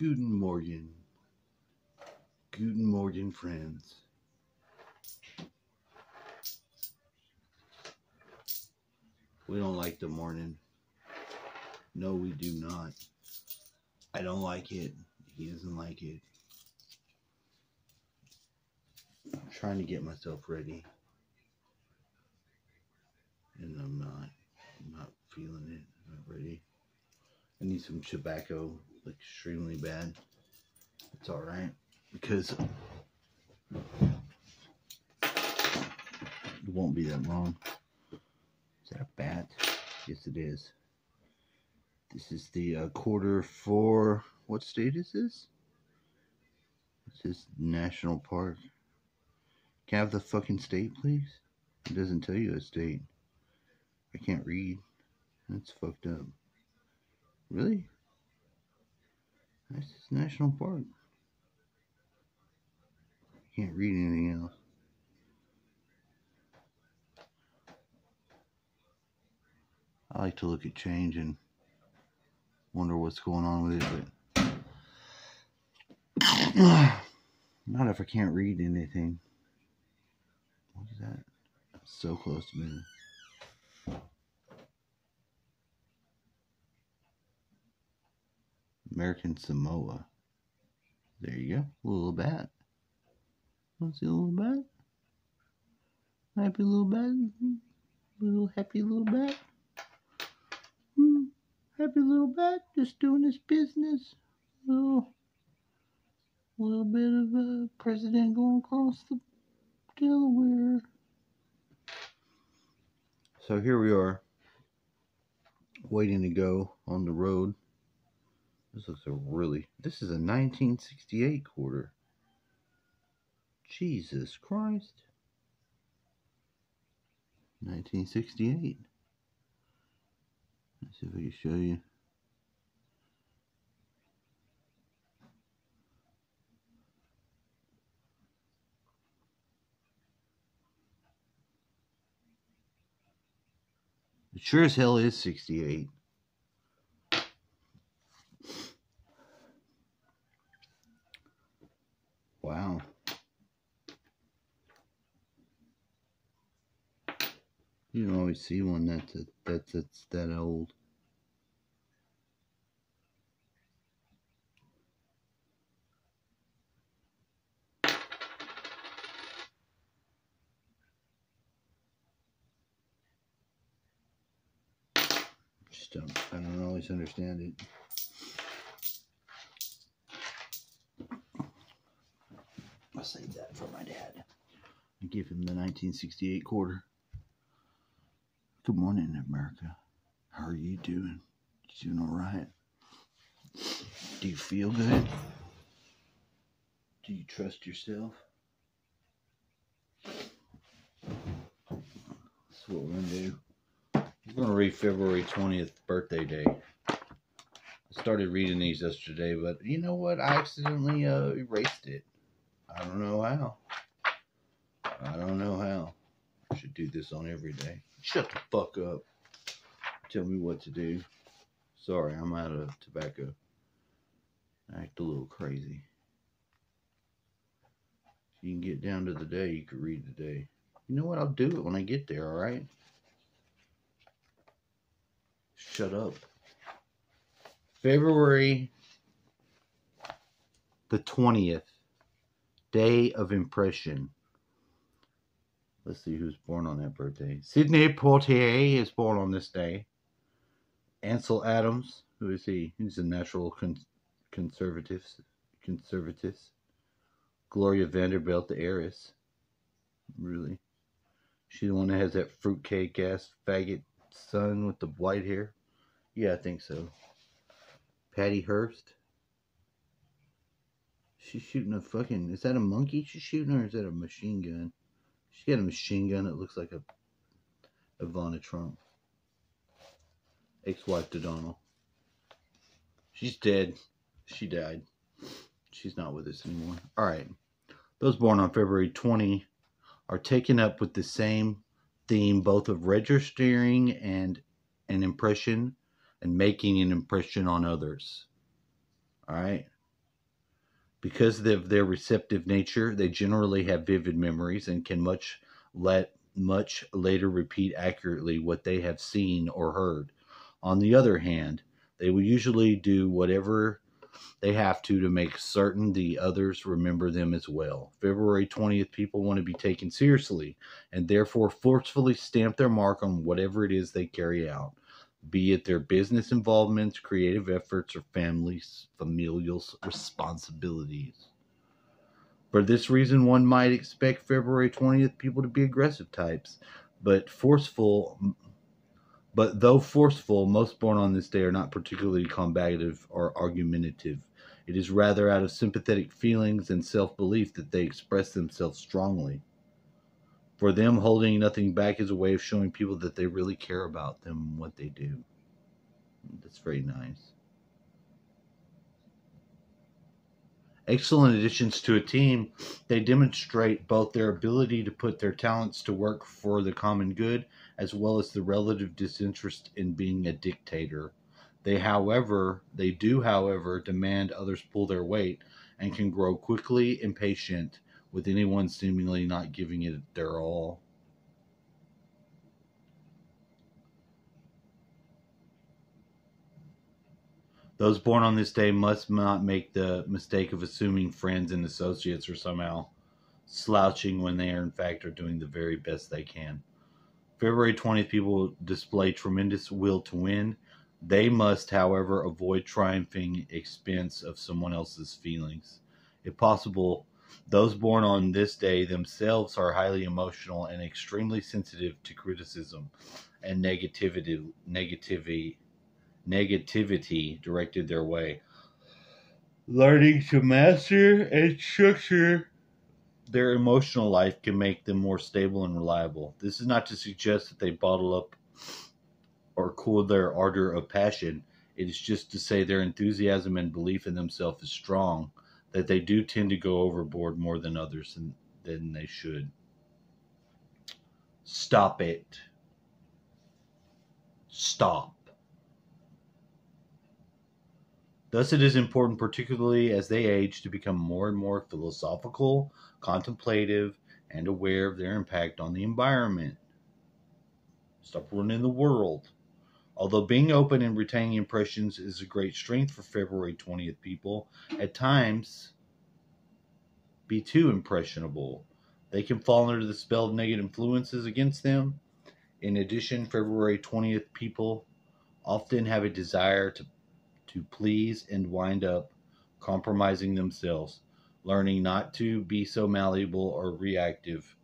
Guten Morgen. Guten Morgen, friends. We don't like the morning. No, we do not. I don't like it. He doesn't like it. I'm trying to get myself ready. And I'm not. I'm not feeling it. I'm not ready. I need some tobacco, extremely bad. It's alright. Because it won't be that long. Is that a bat? Yes, it is. This is the uh, quarter for what state is this? This is National Park. Can I have the fucking state, please? It doesn't tell you a state. I can't read. That's fucked up. Really? National Park. Can't read anything else. I like to look at change and wonder what's going on with it, but not if I can't read anything. What is that? so close to me. American Samoa. There you go. Little bat. Want to see a little bat? Happy little bat? Little happy little bat? Hmm. Happy little bat just doing his business. Little, little bit of a president going across the Delaware. So here we are, waiting to go on the road. This looks a really. This is a 1968 quarter. Jesus Christ. 1968. Let's see if I can show you. It sure as hell is 68. You don't always see one that's a, that's that's that old. Just don't I don't always understand it. I'll save that for my dad. I give him the 1968 quarter. Good morning, America. How are you doing? You doing all right? Do you feel good? Do you trust yourself? That's what we're to do. Going to read February 20th, birthday day. I started reading these yesterday, but you know what? I accidentally uh, erased it. I don't know how. I don't know how. Should do this on every day. Shut the fuck up. Tell me what to do. Sorry, I'm out of tobacco. I act a little crazy. If you can get down to the day, you can read the day. You know what? I'll do it when I get there, alright? Shut up. February the 20th. Day of Impression. Let's see who's born on that birthday. Sidney Poitier is born on this day. Ansel Adams, who is he? He's a natural con- conservative. Conservative. Gloria Vanderbilt, the heiress. Really? She the one that has that fruitcake ass faggot son with the white hair? Yeah, I think so. Patty Hearst. She's shooting a fucking. Is that a monkey she's shooting, or is that a machine gun? She got a machine gun that looks like a Ivana Trump. Ex-wife to Donald. She's dead. She died. She's not with us anymore. All right. Those born on February 20 are taken up with the same theme, both of registering and an impression and making an impression on others. All right. Because of their receptive nature, they generally have vivid memories and can much let much later repeat accurately what they have seen or heard. On the other hand, they will usually do whatever they have to to make certain the others remember them as well. February 20th people want to be taken seriously and therefore forcefully stamp their mark on whatever it is they carry out, be it their business involvements, creative efforts, or families, familial responsibilities. For this reason, one might expect February 20th people to be aggressive types, but forceful. But though forceful, most born on this day are not particularly combative or argumentative. It is rather out of sympathetic feelings and self belief that they express themselves strongly. For them, holding nothing back is a way of showing people that they really care about them and what they do. That's very nice. excellent additions to a team, they demonstrate both their ability to put their talents to work for the common good as well as the relative disinterest in being a dictator. They, however, they do, however, demand others pull their weight and can grow quickly impatient with anyone seemingly not giving it their all. Those born on this day must not make the mistake of assuming friends and associates are somehow slouching when they are in fact are doing the very best they can. February 20th people display tremendous will to win. They must, however, avoid triumphing expense of someone else's feelings. If possible, those born on this day themselves are highly emotional and extremely sensitive to criticism and negativity, negativity negativity directed their way. Learning to master and structure their emotional life can make them more stable and reliable. This is not to suggest that they bottle up or cool their ardor of passion. It is just to say their enthusiasm and belief in themselves is strong, that they do tend to go overboard more than others than, than they should. Stop it. Stop. Thus, it is important, particularly as they age, to become more and more philosophical, contemplative, and aware of their impact on the environment. Stop running the world. Although being open and retaining impressions is a great strength for February 20th people, at times be too impressionable. They can fall under the spell of negative influences against them. In addition, February 20th people often have a desire to to please and wind up compromising themselves, learning not to be so malleable or reactive,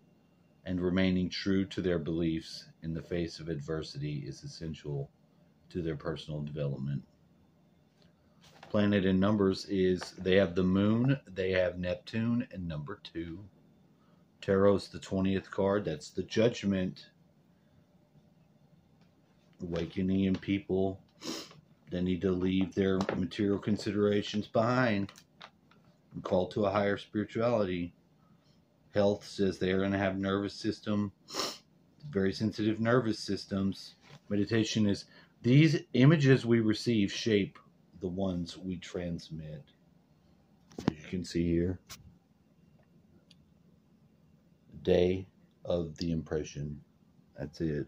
and remaining true to their beliefs in the face of adversity is essential to their personal development. Planet in numbers is they have the moon, they have Neptune, and number two. Tarot's the 20th card. That's the judgment. Awakening in people they need to leave their material considerations behind and call to a higher spirituality. Health says they are going to have nervous system, very sensitive nervous systems. Meditation is these images we receive shape the ones we transmit. As you can see here, day of the impression. That's it.